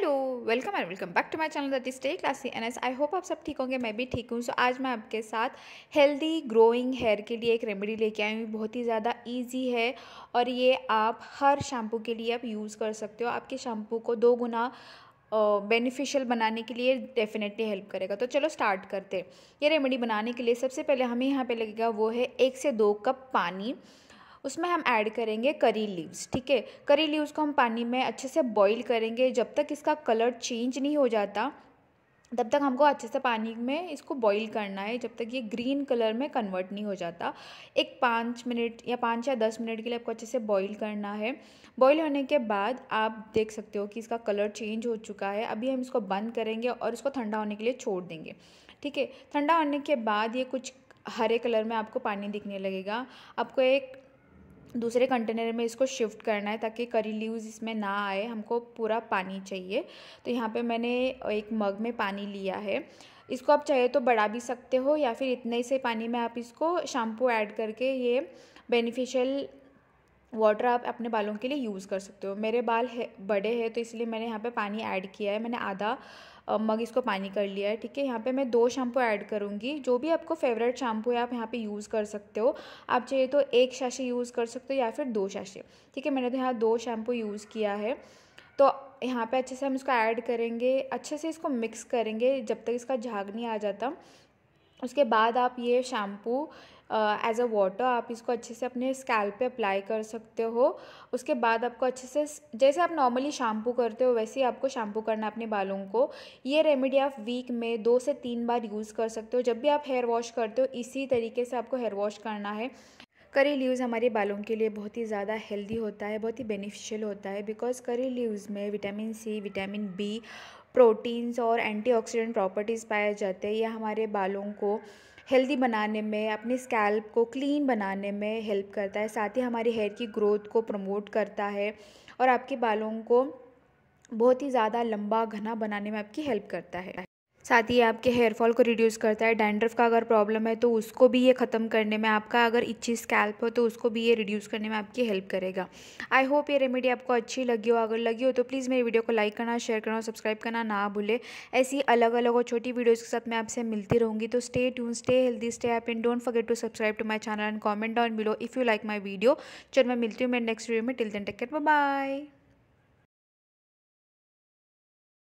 Hello welcome and welcome back to my channel that is stay classy N S I hope आप सब ठीक होंगे मैं भी ठीक हूँ। सो so, आज मैं आपके साथ हेल्दी ग्रोइंग हेयर के लिए एक रेमेडी लेके आई हूँ। बहुत ही ज़्यादा इजी है और ये आप हर शैम्पू के लिए आप यूज़ कर सकते हो। आपके शैम्पू को दो गुना बेनिफिशियल बनाने के लिए डेफिनेटली हेल्प करेगा। तो चलो स्टार्ट करते ये रेमेडी बनाने के लिए सबसे पहले हमें यहाँ पर लगेगा वो है एक से दो कप पानी। उसमें हम ऐड करेंगे करी लीव्स ठीक है? करी लीव्स को हम पानी में अच्छे से बॉईल करेंगे। जब तक इसका कलर चेंज नहीं हो जाता, तब तक हमको अच्छे से पानी में इसको बॉईल करना है। जब तक ये ग्रीन कलर में कन्वर्ट नहीं हो जाता, एक पाँच मिनट या पाँच या दस मिनट के लिए आपको अच्छे से बॉईल करना है। बॉईल होने के बाद आप देख सकते हो कि इसका कलर चेंज हो चुका है। अभी हम इसको बंद करेंगे और इसको ठंडा होने के लिए छोड़ देंगे, ठीक है? ठंडा होने के बाद ये कुछ हरे कलर में आपको पानी दिखने लगेगा। आपको एक दूसरे कंटेनर में इसको शिफ्ट करना है ताकि करी लीव्स इसमें ना आए, हमको पूरा पानी चाहिए। तो यहाँ पे मैंने एक मग में पानी लिया है। इसको आप चाहे तो बढ़ा भी सकते हो या फिर इतने से पानी में आप इसको शैम्पू ऐड करके ये बेनिफिशियल वाटर आप अपने बालों के लिए यूज़ कर सकते हो। मेरे बाल है, बड़े हैं तो इसलिए मैंने यहाँ पे पानी ऐड किया है। मैंने आधा मग इसको पानी कर लिया है, ठीक है? यहाँ पे मैं दो शैम्पू ऐड करूँगी। जो भी आपको फेवरेट शैम्पू है, आप यहाँ पे यूज़ कर सकते हो। आप चाहिए तो एक शाशे यूज़ कर सकते हो या फिर दो शाशे ठीक है? मैंने तो यहाँ दो शैम्पू यूज़ किया है। तो यहाँ पे अच्छे से हम इसको ऐड करेंगे, अच्छे से इसको मिक्स करेंगे जब तक इसका झाग नहीं आ जाता। उसके बाद आप ये शैम्पू एज अ वाटर आप इसको अच्छे से अपने स्कैल्प पे अप्लाई कर सकते हो। उसके बाद आपको अच्छे से जैसे आप नॉर्मली शैम्पू करते हो, वैसे ही आपको शैम्पू करना अपने बालों को। ये रेमेडी आप वीक में दो से तीन बार यूज़ कर सकते हो। जब भी आप हेयर वॉश करते हो, इसी तरीके से आपको हेयर वॉश करना है। करी लीव्स हमारे बालों के लिए बहुत ही ज़्यादा हेल्दी होता है, बहुत ही बेनिफिशियल होता है बिकॉज़ करी लीव्स में vitamin C vitamin B proteins और एंटीऑक्सीडेंट प्रॉपर्टीज़ पाए जाते हैं। यह हमारे बालों को हेल्दी बनाने में, अपने स्कैल्प को क्लीन बनाने में हेल्प करता है। साथ ही हमारे हेयर की ग्रोथ को प्रमोट करता है और आपके बालों को बहुत ही ज़्यादा लंबा, घना बनाने में आपकी हेल्प करता है। साथ ही आपके हेयर फॉल को रिड्यूस करता है डैंड्रफ का अगर प्रॉब्लम है तो उसको भी ये ख़त्म करने में आपका अगर इच्छी स्कैल्प हो तो उसको भी ये रिड्यूस करने में आपकी हेल्प करेगा। आई होप ये रेमेडी आपको अच्छी लगी हो। अगर लगी हो तो प्लीज़ मेरी वीडियो को लाइक करना शेयर करना और सब्सक्राइब करना ना भूले। ऐसी अलग अलग और छोटी वीडियोज़ के साथ मैं आपसे मिलती रहूँगी। तो stay tune stay healthy stay happy and don't forget to subscribe to my channel and comment down below if you like my video चल मैं मिलती हूँ मेरे नेक्स्ट वीडियो में। Till then take care bye